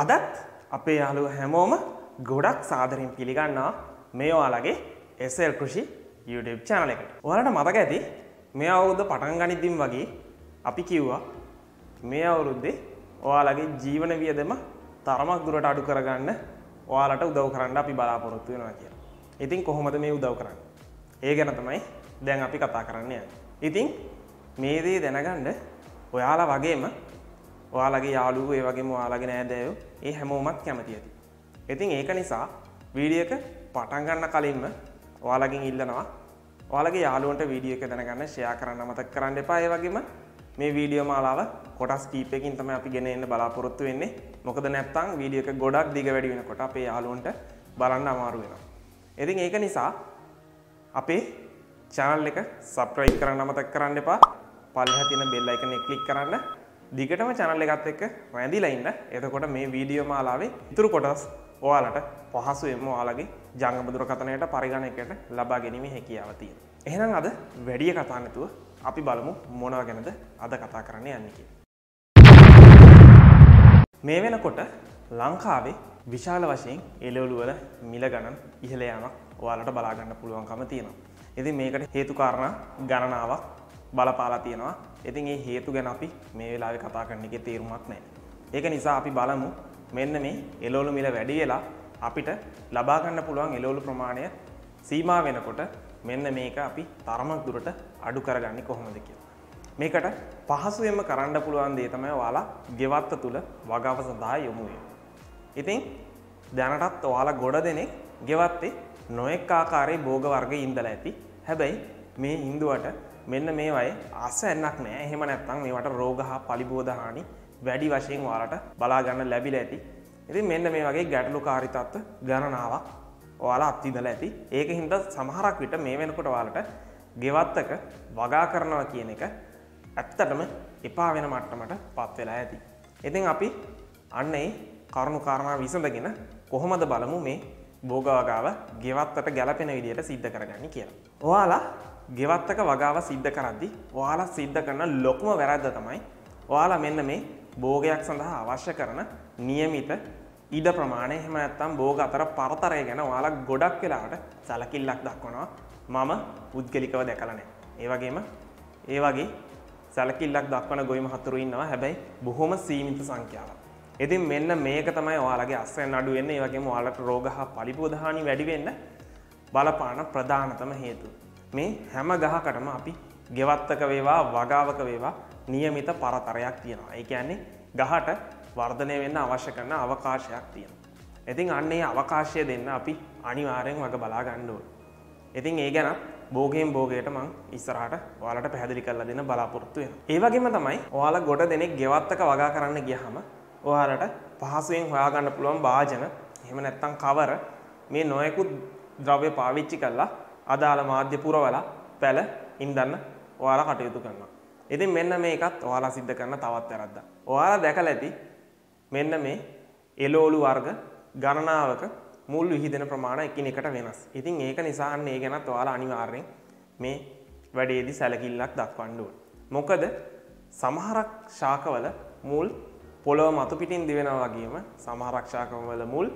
අදත් අපේ යාළුව හැමෝම ගොඩක් සාදරින් පිළිගන්නා මේ ඔයාලගේ එසල් කෘෂි YouTube චැනල එකට. ඔයාලට මතක ඇති මේ අවුරුද්ද පටන් ගනිද්දින් වගේ අපි කිව්වා මේ අවුරුද්දේ ඔයාලගේ ජීවන වියදම තරමක් දුරට අඩු කරගන්න ඔයාලට උදව් කරන්න අපි බලාපොරොත්තු වෙනවා කියලා. ඉතින් කොහොමද මේ උදව් කරන්න. ඒ ගැන තමයි දැන් අපි කතා කරන්න යන්නේ. ඉතින් මේ දේ දැනගන්න ඔයාලා වගේම ඔයාලගේ යාළුවෝ ඒ වගේම ඔයාලගේ නෑදෑයෝ ඒ හැමෝමත් කැමති ඇති. ඉතින් ඒක නිසා වීඩියෝ එක පටන් ගන්න කලින්ම ඔයාලගෙන් ඉල්ලනවා ඔයාලගේ යාළුවන්ට වීඩියෝ එක දැනගන්න ෂෙයා කරන්න අමතක කරන්න එපා. ඒ වගේම මේ වීඩියෝ මාලාව කොටස් කීපයකින් තමයි අපි ගෙන එන්න බලාපොරොත්තු වෙන්නේ. මොකද නැත්තම් වීඩියෝ එක ගොඩක් දිග වැඩි වෙනකොට අපේ යාළුවන්ට බලන්න අමාරු වෙනවා. ඉතින් ඒක නිසා අපේ channel එක subscribe කරන්න අමතක කරන්න එපා. පල්ලෙහා තියෙන bell icon එක click කරන්න. දිගටම channel එකත් එක්ක රැඳිලා ඉන්න. එතකොට මේ වීඩියෝ මාලාවේ ඉතුරු කොටස් ඔයාලට පහසුවෙන්ම ඔයාලගේ ජංගම දුරකථනයට පරිගණකයට ලබා ගැනීමේ හැකියාව තියෙනවා. එහෙනම් අද වැඩි කතා නැතුව අපි බලමු මොනවා ගැනද අද කතා කරන්න යන්නේ කියලා. මේ වෙනකොට ලංකාවේ විශාල වශයෙන් එළවලු වල මිල ගණන් ඉහළ යාමක් ඔයාලට බලා ගන්න පුළුවන්කම තියෙනවා. ඉතින් මේකට හේතු කාරණා ගණනාවක් බලපාලා තියෙනවා. ඉතින් මේ හේතු ගැන අපි මේ වෙලාවේ කතා කරන්න එකේ තේරුමක් නැහැ. ඒක නිසා අපි බලමු මෙන්න මේ එළවලු මිල වැඩි වෙලා අපිට ලබා ගන්න පුළුවන් එළවලු ප්‍රමාණය සීමා වෙනකොට මෙන්න මේක අපි තරමක් දුරට අඩු කරගන්නේ කොහොමද කියලා. මේකට පහසුවෙන්ම කරන්න පුළුවන් දේ තමයි ඔයාලා ගෙවත්ත තුල වගාව සඳහා යොමු වෙන්නේ. ඉතින් දැනටත් ඔයාලා ගොඩ දෙනෙක් ගෙවත්තේ නොඑක් ආකාරයේ භෝග වර්ග ඉඳලා ඇති. හැබැයි මේ හින්දුවට මෙන්න මේවයේ අස එන්නක් නැහැ. එහෙම නැත්නම් මේවට රෝග හා පලිබෝධ හානි වැඩි වශයෙන් ඔයාලට බලා ගන්න ලැබිලා ඇති. ඉතින් මෙන්න මේ වගේ ගැටලුකාරී තත්ත්ව ගණනාවක් ඔයාලා අත්විඳලා ඇති. ඒක හින්දා සමහරක් විට මේ වෙනකොට ඔයාලට ගෙවත්තක වගා කරනවා කියන එක ඇත්තටම එපා වෙන මට්ටමට පත් වෙලා ඇති. ඉතින් අපි අන්න ඒ කරුණු කාරණා විසඳගෙන කොහොමද බලමු මේ භෝගවගාව ගෙවත්තට ගැලපෙන විදියට සිද්ධ කරගන්න කියලා. ඔයාලා ගෙවත්තක වගාව සිද්ධ කරද්දි ඔයාලා සිද්ධ කරන ලොකුම වැරද්ද තමයි ඔයාලා මෙන්න මේ බෝගයක් සඳහා අවශ්‍ය කරන නියමිත ඉඩ ප්‍රමාණය එහෙම නැත්නම් බෝග අතර පරතරය ගැන ඔයාලා ගොඩක් වෙලාවට සැලකිල්ලක් දක්වනවා මම පුද්ගලිකව දැකලා නැහැ. ඒ වගේම ඒ වගේ සැලකිල්ලක් දක්වන ගොවි මහතුරු ඉන්නවා. හැබැයි බොහොම සීමිත සංඛ්‍යාවක්. ඉතින් මෙන්න මේක තමයි ඔයාලගේ අස්සෙන් අඩු වෙන්නේ. ඒ වගේම ඔයාලට රෝග හා පළිපෝදහානි වැඩි වෙන්න බලපාන ප්‍රධානතම හේතුව. මේ හැම ගහකටම අපි ගෙවත්තක වේවා වගාවක වේවා නියමිත පරතරයක් තියෙනවා. ඒ කියන්නේ ගහට වර්ධනය වෙන්න අවශ්‍ය කරන අවකාශයක් තියෙනවා. ඉතින් අන්නේ අවකාශය දෙන්න අපි අනිවාර්යෙන් වග බලා ගන්න ඕනේ. ඉතින් ඒ ගැන බෝගයෙන් බෝගයට මං ඉස්සරහට ඔයාලට පැහැදිලි කරලා දෙන්න බලාපොරොත්තු වෙනවා. ඒ වගේම තමයි ඔයාලා ගොඩ දෙනෙක් ගෙවත්තක වගා කරන්න ගියහම ඔයාලට පහසුවෙන් හොයාගන්න පුළුවන් භාජන එහෙම නැත්නම් කවර මේ නොයෙකුත් ද්‍රව්‍ය පාවිච්චි කරලා අදාළ මාධ්‍ය පුරවලා පැල ඉන්දන්න ඔයාලා කටයුතු කරනවා. ඉතින් මෙන්න මේකත් ඔයාලා සිද්ධ කරන තවත් වැරද්දක්. ඔයාලා දැකලා ඇති මෙන්න මේ එළෝලු වර්ග ගණනාවක මුල් විහිදෙන ප්‍රමාණය එකිනෙකට වෙනස්. ඉතින් ඒක නිසා අන්න ඒ ගැනත් ඔයාලා අනිවාර්යෙන් මේ වැඩේදී සැලකිල්ලක් දක්වන්න ඕනේ. මොකද සමහරක් ශාකවල මුල් පොළොව මතු පිටින් දිවෙනවා වගේම සමහරක් ශාකවල මුල්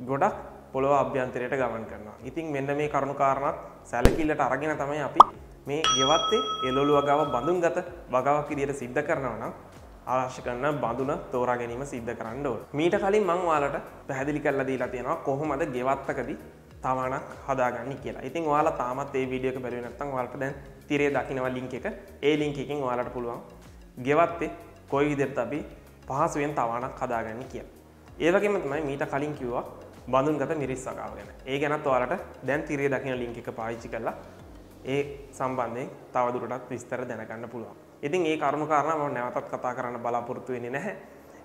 ගොඩක් පොළොව අභ්‍යන්තරයට ගමන් කරනවා. ඉතින් මෙන්න මේ කරුණු කාරණාත් සැලකිල්ලට අරගෙන තමයි අපි මේ ගෙවත්තේ එළවලු වගාව බඳුන්ගත වගාවක් විදිහට සිද්ධ කරනවා නම් අවශ්‍ය කරන බඳුන තෝරා ගැනීම සිද්ධ කරන්න ඕන. මීට කලින් මං ඔයාලට පැහැදිලි කරලා දීලා තියෙනවා කොහොමද ගෙවත්තකදී තවණක් හදාගන්නේ කියලා. ඉතින් ඔයාලා තාමත් මේ වීඩියෝ එක බැලුවේ නැත්නම් ඔයාලට දැන් තිරේ දකින්න ලින්ක් එක ඒ ලින්ක් එකෙන් ඔයාලට පුළුවන් ගෙවත්තේ කොයි විදිහට අපි පහසුවෙන් තවණක් හදාගන්නේ කියලා. ඒ වගේම තමයි මීට කලින් කිව්වා බඳුන්ගත මිරිස් වගාව ගැන. ඒ ගැනත් ඔයාලට දැන් තිරේ දකින්න ලින්ක් එක පාවිච්චි කරලා ඒ සම්බන්ධයෙන් තවදුරටත් විස්තර දැනගන්න පුළුවන්. ඉතින් ඒ කරුණු කාරණා මම නැවතත් කතා කරන්න බලාපොරොත්තු වෙන්නේ නැහැ.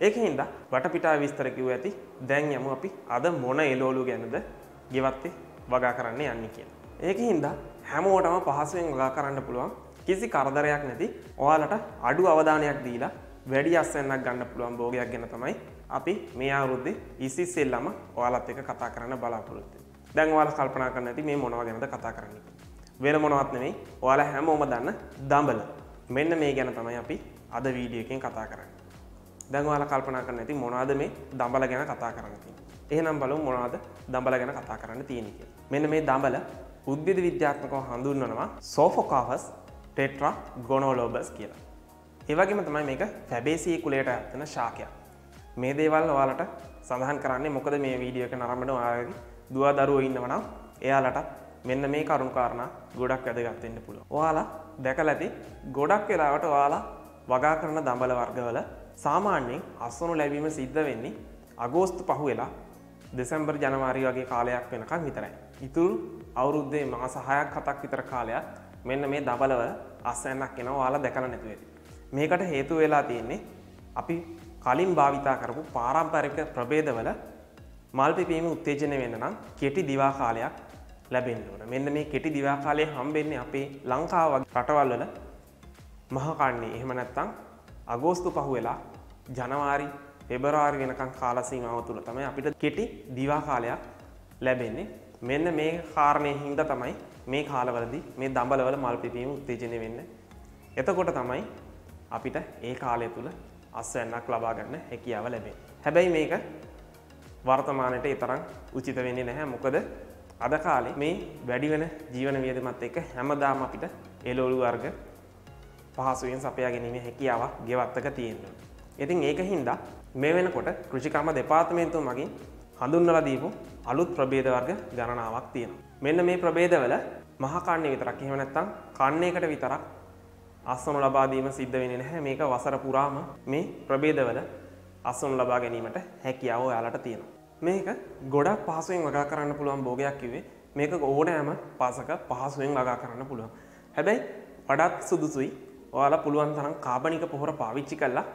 ඒකින්ද වටපිටා විස්තර කිව්ව ඇති දැන් යමු අපි අද මොන එළවලු ගැනද ගෙවත්තේ වගා කරන්න යන්නේ කියලා. ඒකින්ද හැමෝටම පහසුවෙන් වගා කරන්න පුළුවන් කිසි කරදරයක් නැති ඔයාලට අඩු අවධානයක් දීලා වැඩි අස්වැන්නක් ගන්න පුළුවන් භෝගයක් ගැන තමයි අපි මේ අවුරුද්දේ ඉසිස්සෙල්ලම ඔයාලත් එක්ක කතා කරන්න බලාපොරොත්තු වෙන්නේ. දැන් ඔයාලා කල්පනා කරන්න ඇති මේ මොනවා ගැනද කතා කරන්නේ කියලා. වෙන මොනවත් නෙමෙයි ඔයාලා හැමෝම දන්න දඹල. මෙන්න මේ ගැන තමයි අපි අද වීඩියෝ එකෙන් කතා කරන්නේ. දැන්වාල කල්පනා කරන්න ඇති මොනාද මේ දම්බල ගැන කතා කරන්නති. එහෙනම් බලු මොනාද දම්බල ගැන කතා කරන්න තියෙනක. මෙන්න මේ දම්බල උද්විද විද්‍යාත්මකව හඳුන්වනවා සෝෆෝකාහස් ටෙට්‍රා ගොනෝලෝබස් කියලා. ඒවගේම තමයි මේක ෆැබේසී කුලේට ඇත්තන ශාකයක්. මේ දේවල් ඔයාලට සඳහන් කරන්නේ මොකද මේ වීඩියෝක නරමට වාගේ දුව දරුව ඉන්නවනම් එයාලට මෙන්න මේ කරුණුකාරණ ගොඩක් ඇදගත්තෙන්න්න පුළුව. ඔයාලා දැකල ඇති ගොඩක් වෙලාවට ඔයාලා වගා කරන දම්බල වර්ගවල සාමාන්‍යයෙන් අස්වනු ලැබීම සිද්ධ වෙන්නේ අගෝස්තු පහු වෙලා දෙසැම්බර් ජනවාරී වගේ කාලයක් වෙනකම් විතරයි. ඉතුරු අවුරුද්දේ මාස හයක් හතක් විතර කාලයක් මෙන්න මේ දබලව අස්සැන්නක් එෙන වාලා දැකල නැතුවෙද. මේකට හේතු වෙලා තියෙන්නේ අපි කලින් භාවිතා කරපු පාරම්පරික ප්‍රබේදවල මල්පිපීම උත්තේජනය වෙන්න නම් කෙටි දිවා කාලයක් ලැබෙන්න්නවන මෙන්න මේ කෙටි දිවා කාලය හම්බෙන්නේ අපේ ලංකාව රටවල් වල මහකන්නේ. එහෙම නැත්තං අගෝස්තු පහු වෙලා ජනවාරි පෙබරාරි වෙනකං කාලසීමාව තුළ තමයි අපිට කෙටි දිවා කාලයක් ලැබෙන්නේ. මෙන්න මේ කාරණය හින්ද තමයි මේ කාලවලදි මේ දම්බලවල මල්පිපීම උත්තේජනය වෙන්න. එතකොට තමයි අපිට ඒ කාලය තුළ අස්වැන්නක් ලබාගන්න හැකියාව ලැබේ. හැබැයි මේක වර්තමානයට එතරම් උචිත වෙන්නේ නැහැ මොකද අද කාලේ මේ වැඩි වෙන ජීවන වියදමත් එක්ක හැමදාම අපිට එලෝලු වර්ග පහසුවෙන් සපයා ගැනීම හැකියාවක් ගෙවත්තක තියෙනවා. ඉතින් ඒක හින්දා මේ වෙනකොට කෘෂිකර්ම දෙපාර්තමේන්තුව මගින් හඳුන්වලා දීපු අලුත් ප්‍රභේද වර්ග ගණනාවක් තියෙනවා. මෙන්න මේ ප්‍රභේදවල මහා කන්නේ විතරක් එහෙම නැත්නම් කන්නේකට විතරක් අස්වනු ලබා දීම සිද්ධ වෙන්නේ නැහැ. මේක වසර පුරාම මේ ප්‍රභේදවල අස්වනු ලබා ගැනීමට හැකියාව ඔයාලට තියෙනවා. මේක ගොඩක් පහසුවෙන් වගා කරන්න පුළුවන් භෝගයක් කිව්වේ මේක ඕනෑම පාසක පහසුවෙන් වගා කරන්න පුළුවන්. හැබැයි වඩාත් සුදුසුයි ඔයාලා පුළුවන් තරම් කාබනික පොහොර පාවිච්චි කළා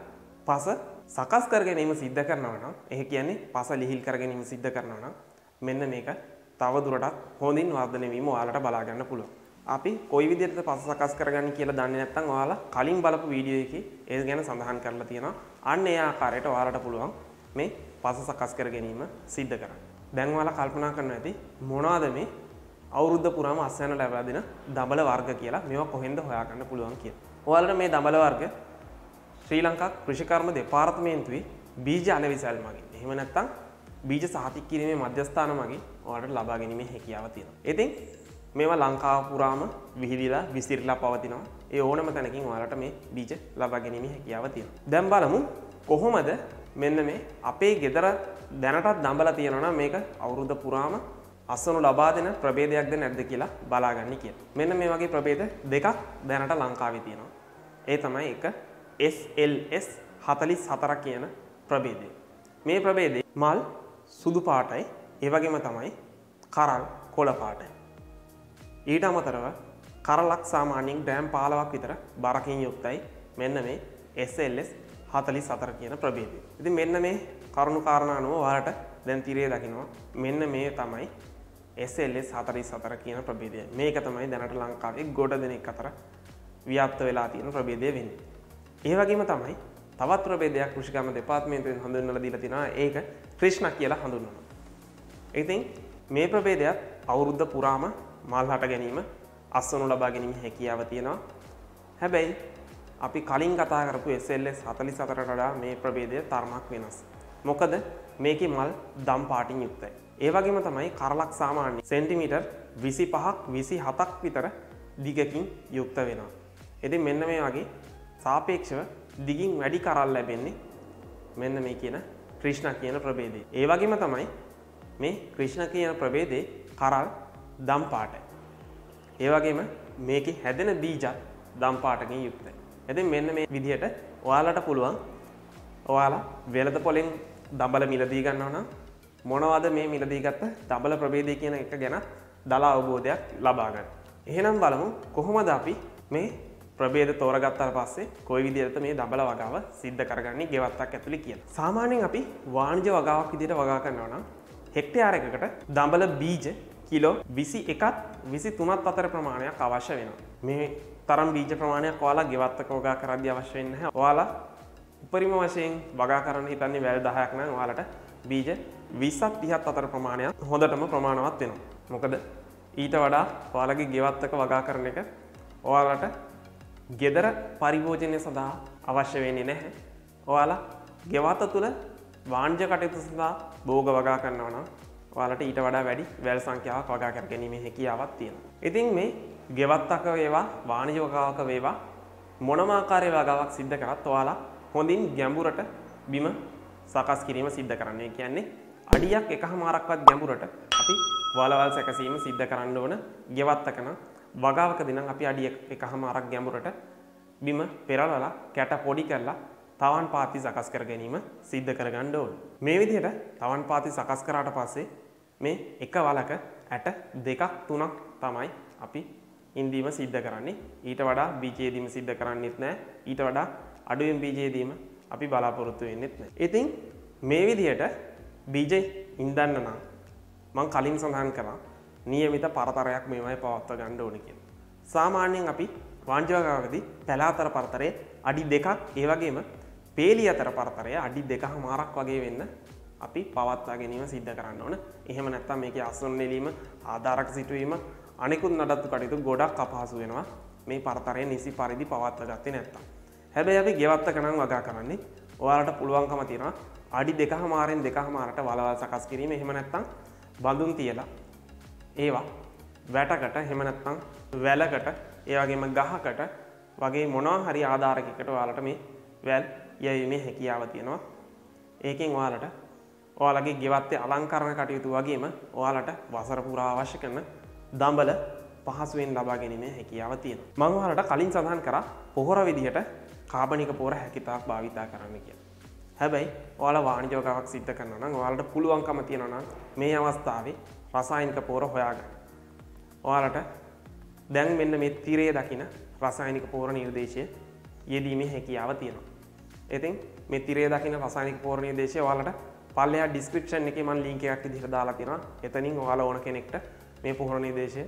පස සකස් කර ගැනීම සිද්ධ කරනවා නම් ඒ කියන්නේ පස ලිහිල් කර ගැනීම සිද්ධ කරනවා නම් මෙන්න මේක තව දුරටත් හොඳින් වර්ධනය වීම ඔයාලට බලා ගන්න පුළුවන්. අපි කොයි විදිහට පස සකස් කරගන්න කියලා දන්නේ නැත්නම් ඔයාලා කලින් බලපු වීඩියෝ එකේ ඒ ගැන සඳහන් කරලා තියෙනවා. අන්න ඒ ආකාරයට ඔයාලට පුළුවන් මේ පස සකස් කර ගැනීම සිද්ධ කරන්න. දැන් ඔයාලා කල්පනා කරනවා ඇති මොනවාද මේ අවුරුද්ද පුරාම අස්වැන්න ලැබලා දෙන දබල වර්ග කියලා මේවා කොහෙන්ද හොයාගන්න පුළුවන් කියලා. ඔයාලට මේ දබල වර්ග ශ්‍රී ලංකා කෘෂිකර්ම දෙපාර්තමේන්තුවේ බීජ අලවිසැල් මගින් එහෙම නැත්නම් බීජ සහතික කිරීමේ මධ්‍යස්ථාන මගින් ඔයාලට ලබා ගැනීමේ හැකියාව තියෙනවා. ඉතින් මේවා ලංකාව පුරාම විහිදිලා විසිරලා පවතිනවා. ඒ ඕනම තැනකින් ඔයාලට මේ බීජ ලබා ගැනීමේ හැකියාව තියෙනවා. දැන් බලමු කොහොමද මෙන්න මේ අපේ ගෙදර දැනටත් දඹලා තියෙනවා නම් මේක අවුරුද්ද පුරාම අස්වනු ලබා දෙන ප්‍රභේදයක්ද නැද්ද කියලා බලාගන්න කියලා. මෙන්න මේ වගේ ප්‍රභේද දෙකක් දැනට ලංකාවේ තියෙනවා. ඒ තමයි එක SLS 44 කියන ප්‍රභේදය. මේ ප්‍රභේදේ මල් සුදු පාටයි ඒ වගේම තමයි කරල් කොළ පාටයි. ඊට අමතරව කරලක් සාමාන්‍යයෙන් ග්‍රෑම් 15ක් විතර බරකින් යුක්තයි. මෙන්න මේ SLS 44 කියන ප්‍රභේදය. ඉතින් මෙන්න මේ කරුණු කාරණා අනුව ඔයාලට දැන් තිරේ දකින්නවා. මෙන්න මේ තමයි SLS 44 කියන ප්‍රභේදය. මේක තමයි දැනට ලංකාවේ ගොඩ දෙනෙක් අතර ව්‍යාප්ත වෙලා තියෙන ප්‍රභේදය වෙන්නේ. ඒ වගේම තමයි තවත් ප්‍රභේදයක් කෘෂිකර්ම දෙපාර්තමේන්තුවෙන් හඳුන්වලා දීලා තිනවා. ඒක ක්‍රිෂ්ණ කියලා හඳුන්වනවා. ඉතින් මේ ප්‍රභේදයක් අවුරුද්ද පුරාම මල් හට ගැනීම අස්වනු ලබා ගැනීම හැකියාව තියෙනවා. හැබැයි අපි කලින් කතා කරපු SLS 44ට වඩා මේ ප්‍රභේදය තරමක් වෙනස්. මොකද මේකේ මල් දම් පාටින් යුක්තයි. ඒ වගේම තමයි කරලක් සාමාන්‍ය සෙන්ටිමීටර් 25ක් 27ක් විතර දිගකින් යුක්ත වෙනවා. ඉතින් මෙන්න මේ වගේ සාපේක්ෂව දිගින් වැඩි කරල් ලැබෙන්නේ මෙන්න මේ කියන ක්‍රිෂ්ණ කියන ප්‍රබේදේ. ඒ වගේම තමයි මේ ක්‍රිෂ්ණ කියන ප්‍රබේදේ කරල් දම් පාට. ඒ වගේම මේක හැදෙන බීජත් දම් පාටකින් යුක්තයි. ඇති මෙන්න මේ විදිහට ඔයාලට පුළුවන් ඔයාලා වෙලද පොලෙන් දඹල මිලදී ගන්නවනම් මොනවද මේ මිලදීගත්ත දබල ප්‍රබේදය කියන එක ගැන දලා අවබෝධයක් ලබාගන්න. එහෙනම් බලමු කොහොමද අපි මේ ප්‍රබේද තෝරගත්තර පස්සේ කොයි විදිරත මේ දබල වගාව සිද්ධ කරගන්නේ ගෙවත්තක් ඇතුළි කිය. සාමාන්‍යෙන් අපි වාණජ වගාවක් විදිට වගා කරන්නවනම් හෙක්ටයාරකට දඹල බීජ කිලෝ විසි එකත් විසි තුනත් අතර ප්‍රමාණයක් අවශ්‍ය වෙන. මේ තරම් බීජ ප්‍රමාණයක් වාලා ගෙවත්තක වගා කරද්‍ය අවශ්‍ය වෙන්න වාලා උපරිම වශයෙන් වගා කරන්න හිතන්නේ වැල් දහයක් නම් වාලට බීජ විස්සත් තිහත් අතර ප්‍රමාණයක් හොඳටම ප්‍රමාණවත් වෙනවා. මොකද ඊට වඩා ඔයාලගේ ගෙවත්තක වගා කරන එක ඔයාලට ගෙදර පරිභෝජනය සඳහා අවශ්‍ය වෙන්නේ නැහැ. ඔයාලා ගෙවත්ත තුළ වාණ්ජ කටයුතු සඳහා බෝග වගා කරන්නවන ඔයාලට ඊට වඩා වැඩි වැල් සංඛ්‍යාවක් වගා කර ගැනීමේ හැකියාවක් තියෙනවා. ඉතින් මේ ගෙවත්තක වේවා වාණිජ වගාවක වේවා මොනම ආකාරයේ වගාවක් සිද්ධ කරත් ඔයාලා හොඳින් ගැඹුරට බිම සකස් කිරීම සිද්ධ කරන්නේ. කියන්නේ අඩියක් එකහමාරක්වත් ගැඹුරට අපි වලවල් සැකසීම සිද්ධ කරන්න ඕන ගෙවත්තක නම් වගාවකදී නම් අපි අඩිය එකහමාරක් ගැඹුරට බිම පෙරලලා කැට පොඩි කරලා තවන් පාති සකස් කර ගැනීම සිද්ධ කරගන්න ඕන. මේ විදිහට තවන් පාති සකස් කරාට පස්සේ මේ එක වලක ඇට දෙකක් තුනක් තමයි අපි ඉන්දීම සිද්ධ කරන්නේ ඊට වඩා බීජයේදීම සිද්ධ කරන්නෙත් නෑ ඊට වඩා අඩුවෙන් බීජයේදීම අපි බලාපොරොත්තු වෙන්නෙත් නෑ. ඉතින් මේ විදිහට බීජ ඉන්දන්න නම් මං කලින් සඳහන් කරා නියමිත පරතරයක් මේමයි පවත්ව ගණ්ඩ ඕන කිය. සාමාන්‍යයෙන් අපි වාංජවගාවකදී පැලාතර පරතරය අඩි දෙකක් ඒවගේම පේලි අතර පරතරය අඩි දෙකහ මාරක් වගේ වෙන්න අපි පවත්වා ගැනීම සිද්ධ කරන්න ඕන. එහෙම නැත්තම් මේක අසුන් නෙලීම ආධාරක සිටුවීම අනෙකුත් නඩත්තු කටයුතු ගොඩක් අපහසු වෙනවා. මේ පරතරය නිසි පරිදි පවත්ව ගත්තේ නැත්තම්. හැබැයි අපි ගෙවත්ත කනන් වගා කරන්නේ ඔයාලට පුළුවන්කම තියෙනවා අඩි දෙකහ මාරෙන් දෙකහ මාරට වලවල් සකස් කිරීම. එහෙම නැත්තම් බඳුන් තියලා ඒවා වැටකට හෙමනැත්තං වැලකට ඒවගේම ගහකට වගේ මොනා හරි ආධාරකකට ඔයාලට මේ වැල් යැවීමේ හැකියාව තියෙනවා. ඒකෙන් ඔයාලට ඔයාලගේ ගෙවත්තේ අලංකරණ කටයුතු වගේම ඔයාලට වසර පුරා අවශ්‍ය කරන දම්බල පහසුවෙන් ලබා ගැනීමේ හැකියාව තියෙන. මංවාලට කලින් සඳහන් කර පොහොර විදිහට කාබනික පෝර හැකිතාක් භාවිතා කරන්න කිය. හැබැයි ඔයාල වානිජෝකාවක් සිද්ධ කරන නම් ඔයාලට පුළුවන්කම තියෙනවා මේ අවස්ථාවේ රසායනික පෝර හොයාගන්න. ඔයාලට දැන් මෙන්න මේ තිරේ දකින රසායනික පෝර නිර්දේශය යෙදීමේ හැකියාව තියෙනවා. ඉතින් මේ තිරේ දකින රසායනික පෝර නිර්දේශය ඔයාලට පල්ලෙහා ඩිස්ක්‍රිප්ෂන් එකේ මම ලින්ක් එකක් විදිහට දාලා තියෙනවා. එතනින් ඔයාලා ඕන කෙනෙක්ට මේ පොහොර නිර්දේශය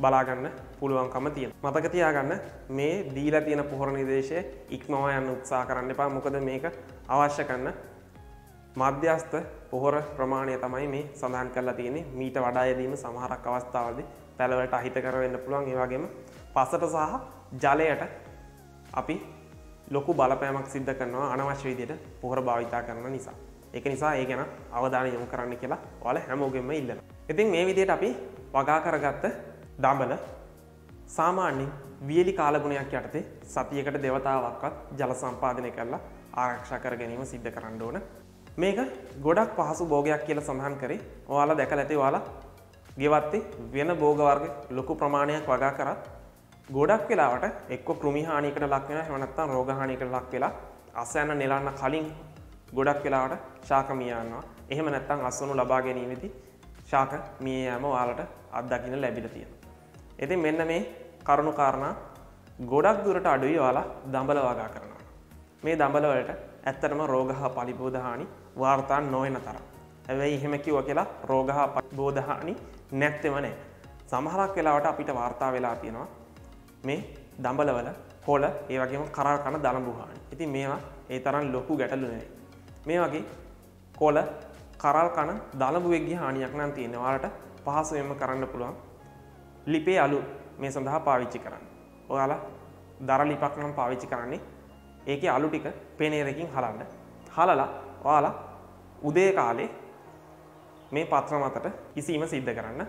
බලාගන්න පුළුවන්කම තියෙන. මතක තියාගන්න මේ දීලා තියෙන පොහොර නිර්දේශය ඉක්මවා යන්න උත්සාහ කරන්න එපා. මොකද මේක අවශ්‍ය කරන මධ්‍යස්ථ පොහොර ප්‍රමාණය තමයි මේ සඳහන් කරලා තියෙන්නේ. මීට වඩා යෙදීම සමහරක් අවස්ථාවලදී පැලවලට අහිත කර වෙන්න පුළුවන්. ඒ වගේම පසට සහ ජලයට අපි ලොකු බලපෑමක් සිද්ධ කරනවා අනවශ්‍ය විදියට පොහොර භාවිතා කරන නිසා. ඒක නිසා ඒ ගැන අවධානය යොමු කරන්න කියලා ඔයාලා හැමෝගෙම ඉල්ලනවා. ඉතින් මේ විදිහට අපි වගා කරගත්ත දඹල සාමාන්‍යයෙන් වියලි කාලගුණයක් යටතේ සතියකට දෙවතාවක්වත් ජල සම්පාදනය කරලා ආරක්ෂා කර ගැනීම සිද්ධ කරන්න ඕන. මේක ගොඩක් පහසු භෝගයක් කියලා සඳහන් කරේ ඔයාලා දැකලා ඇති ඔයාලා ගෙවත්තේ වෙන භෝග වර්ග ලොකු ප්‍රමාණයක් වගා කරත් ගොඩක් වෙලාවට එක්ක කෘමිහානියකට ලක් වෙනවා එහෙම නැත්නම් රෝගහානියකට ලක් වෙලා අසයන නෙලන්න කලින් ගොඩක් වෙලාවට ශාක මිය යනවා. එහෙම නැත්නම් අස්වනු ලබා ගැනීමේදී ශාක මිය යෑම ඔයාලට අත්දකින්න ලැබිලා තියෙනවා. ඉතින් මෙන්න මේ කරුණු කාරණා ගොඩක් දුරට අඩුයි ඔයාලා දඹල වගා කරනවා. මේ දඹල වලට ඇත්තටම රෝග හා පලිබෝධහානි වාර්තා නොවන තරම්. හැබැයි එහෙම කිව්ව කියලා රෝග හා බෝධහානි නැත්තෙම නෑ. සමහරක් වෙලාවට අපිට වාර්තා වෙලා තියෙනවා මේ දඹලවල හොල ඒ වගේම කරල් කන දළඹුහානි. ඉතින් මේවා ඒ තරම් ලොකු ගැටලු නෙවෙයි. මේ වගේ කොල කරල් කන දළඹුවෙක්ගේ හානියක් නම් තියෙන ඔයාලට පහසුවෙන්ම කරන්න පුළුවන් ලිපේ අලු මේ සඳහා පාවිච්චි කරන්න. ඔයාලා දර ලිපක් නම් පාවිච්චි කරන්නේ ඒක අලු ටික පෙනේරකින් හලන්න. හලලා ඔයාලා උදේ කාලේ මේ පත්‍ර මතට ඉසීම සිද්ධ කරන්න.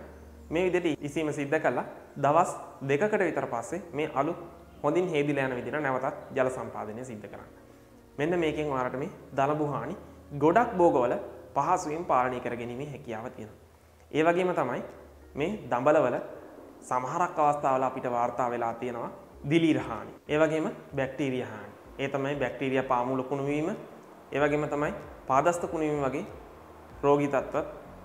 මේ විදිහට ඉසීම සිද්ධ කළා දවස් දෙකකට විතර පස්සේ මේ අලු හොඳින් හේදිලා යන විදිහට නැවතත් ජල සම්පාදනය සිද්ධ කරන්න. මෙන්න මේකෙන් ඔයාලට මේ දලබු හානි ගොඩක් භෝගවල පහසුවෙන් පාලනය කර ගැනීමේ හැකියාව තියෙනවා. ඒ වගේම තමයි මේ දඹලවල සමහරක් අවස්ථාවල අපිට වාර්තා වෙලා තියෙනවා දිලීර හානි. ඒ වගේම බැක්ටීරියා හානි. ඒ තමයි බැක්ටීරියා පාමුල කුණු වීම, ඒ වගේම තමයි පාදස්ත කුණු වීම වගේ රෝගී තත්ත්ව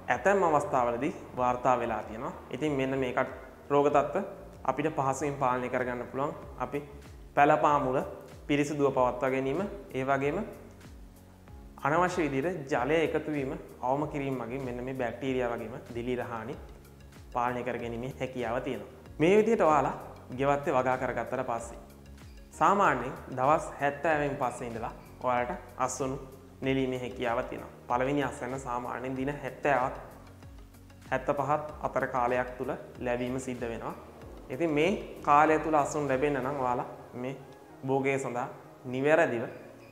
ඇතැම් අවස්ථාවලදී වාර්තා වෙලා තියෙනවා. ඉතින් මෙන්න මේකට රෝග තත්ත්ව අපිට පහසුවෙන් පාලනය කරගන්න පුළුවන්. අපි පැලපාමුල පිරිසිදුව පවත්වා ගැනීම, ඒ වගේම අනවශ්‍ය විදිහට ජලය එකතු වීම අවම කිරීම මගින් මෙන්න මේ බැක්ටීරියා වගේම දිලීර හානි පාලනය කර ගැනීමේ හැකියාව තියෙනවා. මේ විදිහට ඔයාලා ගෙවත්තේ වගා කරගත්තට පස්සේ සාමාන්‍යයෙන් දවස් 70වෙන් පස්සේ ඉඳලා ඔයාලට අස්වනු නෙලීමේ හැකියාව තියෙනවා. පළවෙනි අස්වැන්න සාමාන්‍යයෙන් දින 70ක් 75ත් අතර කාලයක් තුල ලැබීම සිද්ධ වෙනවා. ඉතින් මේ කාලය තුල අස්වනු ලැබෙන්න නම් ඔයාලා මේ භෝගය සඳහා නිවැරදිව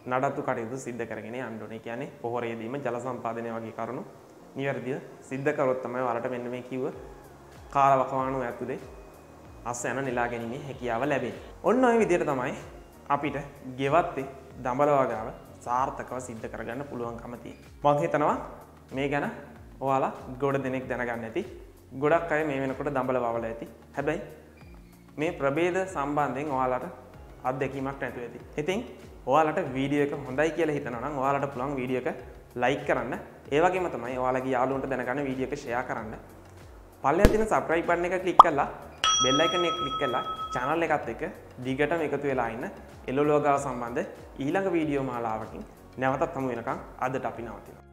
නඩත්තු කටයුතු සිද්ධ කරගෙන යන්න ඕනේ. කියන්නේ පොහොරේදීම ජල සම්පාදනය වගේ කරුණු නිවැරදිව සිද්ධ කරොත් තමයි ඔයාලට මෙන්න මේ කිව්ව කාලවකවානුව ඇතුලේ අස්ස යන නෙලා ගැනීමේ හැකියාව ලැබෙන්නේ. ඔන්න ඔය විදිහට තමයි අපිට ගෙවත්තේ දඹලවගාව සාර්ථකව සිද්ධ කරගන්න පුළුවන්කම තියෙන්නේ. මම හිතනවා මේ ගැන ඔයාලා ගොඩ දෙනෙක් දැනගන්න ඇති. ගොඩක් අය මේ වෙනකොට දඹල වවල ඇති. හැබැයි මේ ප්‍රභේද සම්බන්ධයෙන් ඔයාලට අත්දැකීමක් නැතුව ඇති. ඉතින් ඔයාලට වීඩියෝ එක හොඳයි කියලා හිතනවා නම් ඔයාලට පුළුවන් වීඩියෝ එක ලයික් කරන්න. ඒ වගේම තමයි ඔයාලගේ යාළුවන්ට දැනගන්න වීඩියෝ එක ෂෙයා කරන්න. පල්ලෙහා තියෙන සබ්ස්ක්‍රයිබ් බටන් එක ක්ලික් කරලා බෙල් අයිකන් එක ක්ලික් කරලා channel එකත් එක්ක දිගටම එකතු වෙලා ඉන්න එළොලෝගාව සම්බන්ධ ඊළඟ වීඩියෝ මාලාවකින් නැවතත් හමු වෙනකම් අදට අපි නවතිනවා.